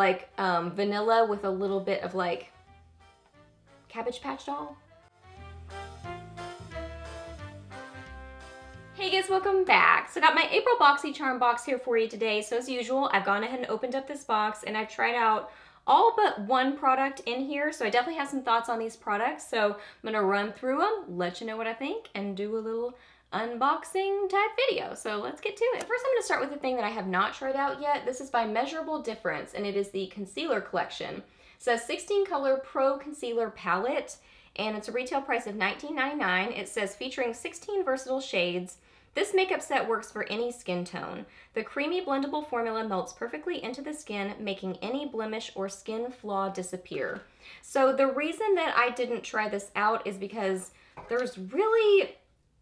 like um, vanilla with a little bit of like Cabbage Patch Doll. Hey guys, welcome back. So I got my April BoxyCharm box here for you today. So as usual, I've gone ahead and opened up this box and I've tried out all but one product in here. So I definitely have some thoughts on these products. So I'm gonna run through them, let you know what I think, and do a little unboxing type video. So let's get to it. First, I'm gonna start with the thing that I have not tried out yet. This is by Measurable Difference, and it is the Concealer Collection. It says 16 color Pro Concealer Palette, and it's a retail price of $19.99. It says featuring 16 versatile shades, this makeup set works for any skin tone. The creamy blendable formula melts perfectly into the skin, making any blemish or skin flaw disappear. So the reason that I didn't try this out is because there's really,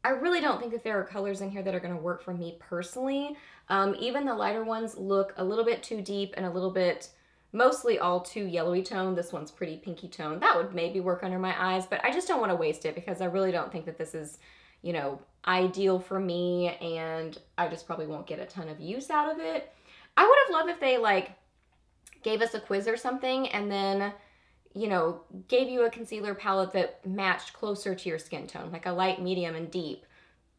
I really don't think that there are colors in here that are gonna work for me personally. Um, even the lighter ones look a little bit too deep and a little bit, mostly all too yellowy tone. This one's pretty pinky tone. That would maybe work under my eyes, but I just don't wanna waste it because I really don't think that this is you know, ideal for me and I just probably won't get a ton of use out of it. I would have loved if they like gave us a quiz or something and then, you know, gave you a concealer palette that matched closer to your skin tone, like a light, medium, and deep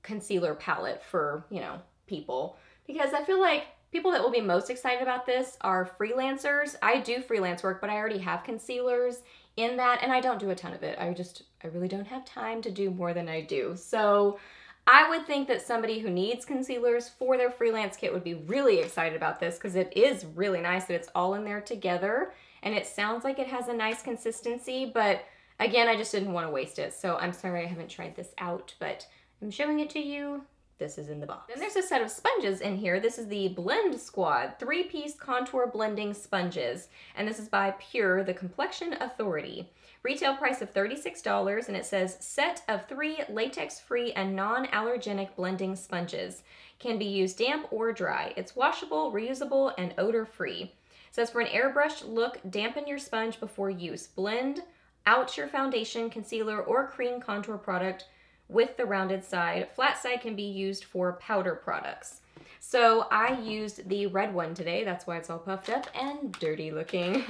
concealer palette for, you know, people. Because I feel like people that will be most excited about this are freelancers. I do freelance work, but I already have concealers in that and I don't do a ton of it. I just, I really don't have time to do more than I do. So I would think that somebody who needs concealers for their freelance kit would be really excited about this because it is really nice that it's all in there together and it sounds like it has a nice consistency, but again, I just didn't want to waste it. So I'm sorry I haven't tried this out, but I'm showing it to you this is in the box. Then there's a set of sponges in here. This is the Blend Squad three-piece contour blending sponges. And this is by PUR, the Complexion Authority. Retail price of $36 and it says set of three latex-free and non-allergenic blending sponges. Can be used damp or dry. It's washable, reusable, and odor-free. Says for an airbrushed look, dampen your sponge before use. Blend out your foundation, concealer, or cream contour product with the rounded side. Flat side can be used for powder products. So I used the red one today. That's why it's all puffed up and dirty looking.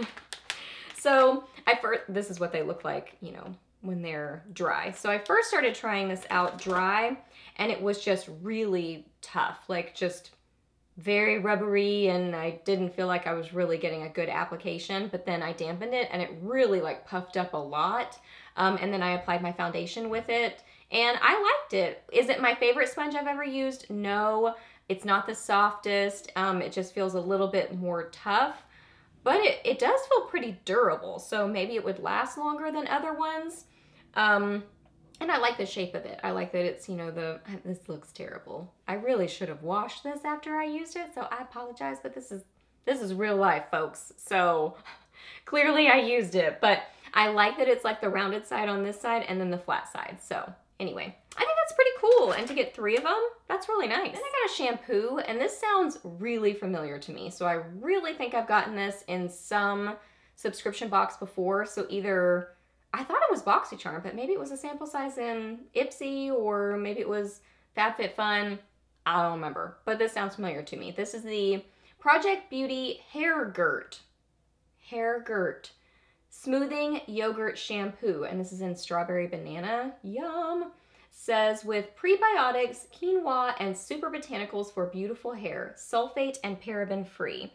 so I first, this is what they look like, you know, when they're dry. So I first started trying this out dry and it was just really tough, like just very rubbery and I didn't feel like I was really getting a good application, but then I dampened it and it really like puffed up a lot. Um, and then I applied my foundation with it and I liked it. Is it my favorite sponge I've ever used? No, it's not the softest. Um, it just feels a little bit more tough, but it, it does feel pretty durable. So maybe it would last longer than other ones. Um, and I like the shape of it. I like that it's, you know, the, this looks terrible. I really should have washed this after I used it, so I apologize, but this is, this is real life, folks. So clearly I used it, but I like that it's like the rounded side on this side and then the flat side. So Anyway, I think that's pretty cool. And to get three of them, that's really nice. Then I got a shampoo, and this sounds really familiar to me. So I really think I've gotten this in some subscription box before. So either, I thought it was BoxyCharm, but maybe it was a sample size in Ipsy, or maybe it was FabFitFun. I don't remember, but this sounds familiar to me. This is the Project Beauty Hairgurt. Hair Gurt smoothing yogurt shampoo, and this is in strawberry banana. Yum! Says with prebiotics, quinoa, and super botanicals for beautiful hair, sulfate and paraben free.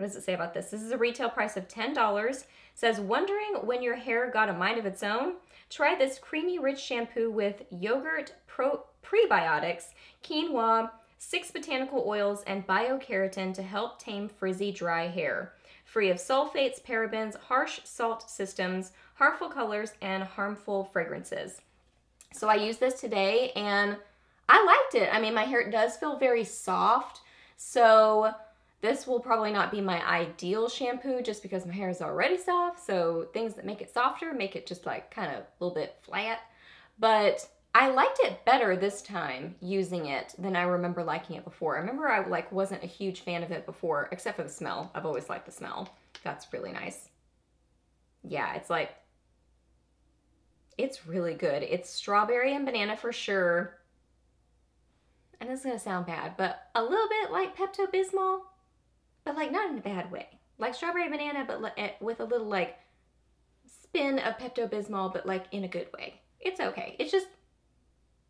What does it say about this? This is a retail price of $10. Says, wondering when your hair got a mind of its own? Try this creamy rich shampoo with yogurt, pro prebiotics, quinoa, six botanical oils, and biokeratin to help tame frizzy dry hair free of sulfates, parabens, harsh salt systems, harmful colors, and harmful fragrances. So I used this today and I liked it. I mean, my hair does feel very soft, so this will probably not be my ideal shampoo just because my hair is already soft. So things that make it softer make it just like kind of a little bit flat. But I liked it better this time using it than I remember liking it before. I remember I like wasn't a huge fan of it before, except for the smell. I've always liked the smell. That's really nice. Yeah, it's like, it's really good. It's strawberry and banana for sure. And this is gonna sound bad, but a little bit like Pepto-Bismol, but like not in a bad way. like strawberry banana, but eh, with a little like spin of Pepto-Bismol, but like in a good way. It's okay. It's just,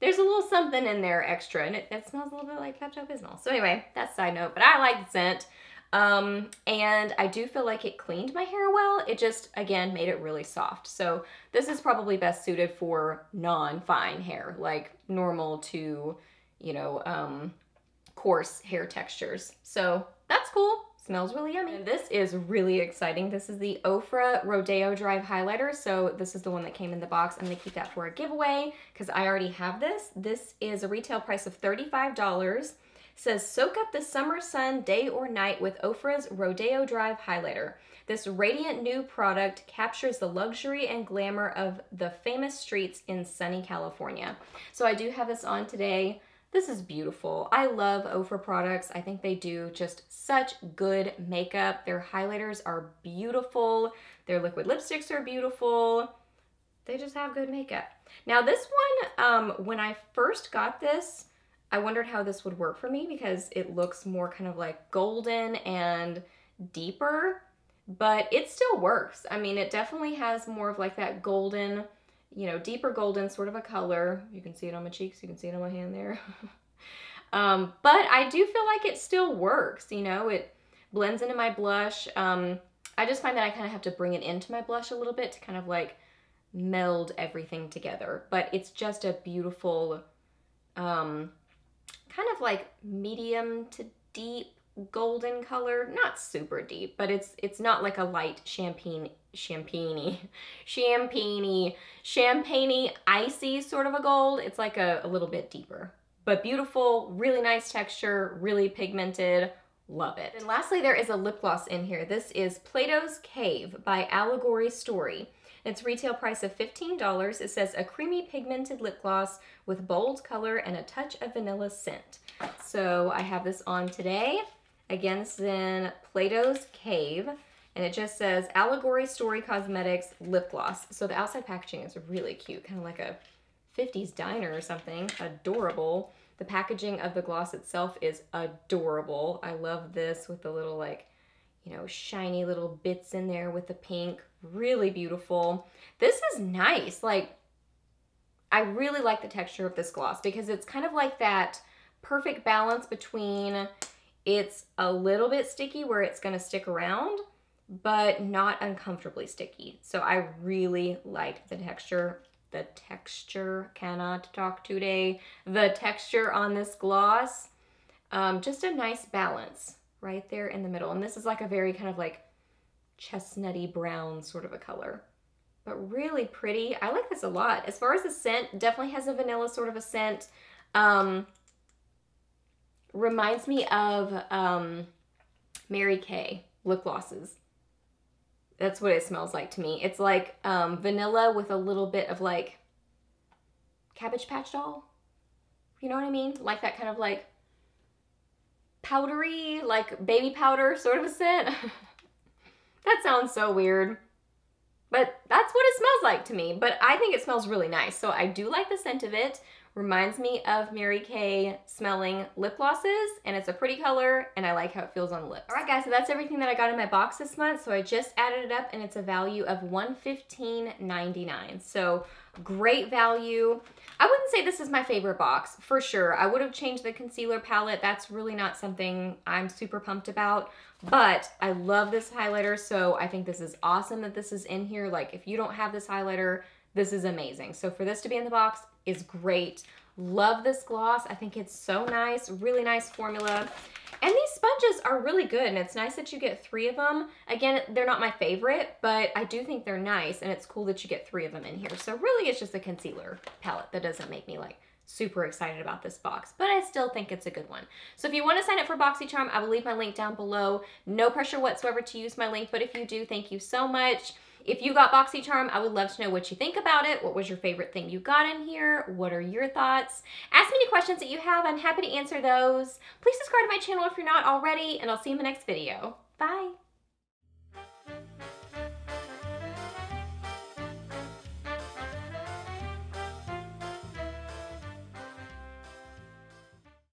there's a little something in there extra and it, it smells a little bit like Pepto-Bismol. So anyway, that's side note, but I like the scent. Um, and I do feel like it cleaned my hair well. It just, again, made it really soft. So this is probably best suited for non-fine hair, like normal to, you know, um, coarse hair textures. So that's cool. Smells really yummy. And this is really exciting. This is the Ofra Rodeo Drive Highlighter. So this is the one that came in the box. I'm gonna keep that for a giveaway because I already have this. This is a retail price of $35 says soak up the summer sun day or night with Ofra's Rodeo Drive highlighter. This radiant new product captures the luxury and glamour of the famous streets in sunny California. So I do have this on today. This is beautiful. I love Ofra products. I think they do just such good makeup. Their highlighters are beautiful. Their liquid lipsticks are beautiful. They just have good makeup. Now this one, um, when I first got this, I wondered how this would work for me because it looks more kind of like golden and deeper, but it still works. I mean, it definitely has more of like that golden, you know, deeper golden sort of a color. You can see it on my cheeks. You can see it on my hand there. um, but I do feel like it still works. You know, it blends into my blush. Um, I just find that I kind of have to bring it into my blush a little bit to kind of like meld everything together. But it's just a beautiful, um, kind of like medium to deep golden color not super deep but it's it's not like a light champagne champagne champagne champagne icy sort of a gold it's like a, a little bit deeper but beautiful really nice texture really pigmented love it and lastly there is a lip gloss in here this is plato's cave by allegory story its retail price of $15. It says a creamy pigmented lip gloss with bold color and a touch of vanilla scent. So I have this on today. Again, this is in Plato's Cave. And it just says Allegory Story Cosmetics Lip Gloss. So the outside packaging is really cute, kind of like a 50s diner or something. Adorable. The packaging of the gloss itself is adorable. I love this with the little like you know, shiny little bits in there with the pink. Really beautiful. This is nice. Like, I really like the texture of this gloss because it's kind of like that perfect balance between it's a little bit sticky where it's going to stick around, but not uncomfortably sticky. So I really like the texture. The texture, cannot talk today. The texture on this gloss, um, just a nice balance right there in the middle. And this is like a very kind of like chestnutty brown sort of a color, but really pretty. I like this a lot. As far as the scent, definitely has a vanilla sort of a scent. Um, reminds me of um, Mary Kay lip glosses. That's what it smells like to me. It's like um, vanilla with a little bit of like Cabbage Patch Doll. You know what I mean? Like that kind of like powdery, like baby powder sort of a scent. that sounds so weird. But that's what it smells like to me. But I think it smells really nice. So I do like the scent of it. Reminds me of Mary Kay smelling lip glosses and it's a pretty color and I like how it feels on the lips. All right guys, so that's everything that I got in my box this month. So I just added it up and it's a value of $115.99. So great value. I wouldn't say this is my favorite box, for sure. I would have changed the concealer palette. That's really not something I'm super pumped about, but I love this highlighter, so I think this is awesome that this is in here. Like, if you don't have this highlighter, this is amazing. So for this to be in the box is great. Love this gloss. I think it's so nice, really nice formula. And these sponges are really good, and it's nice that you get three of them. Again, they're not my favorite, but I do think they're nice, and it's cool that you get three of them in here. So really, it's just a concealer palette that doesn't make me like super excited about this box, but I still think it's a good one. So if you want to sign up for BoxyCharm, I will leave my link down below. No pressure whatsoever to use my link, but if you do, thank you so much. If you got BoxyCharm, I would love to know what you think about it. What was your favorite thing you got in here? What are your thoughts? Ask me any questions that you have. I'm happy to answer those. Please subscribe to my channel if you're not already, and I'll see you in the next video. Bye.